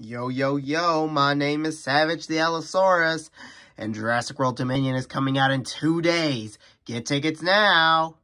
Yo, yo, yo, my name is Savage the Allosaurus, and Jurassic World Dominion is coming out in two days. Get tickets now!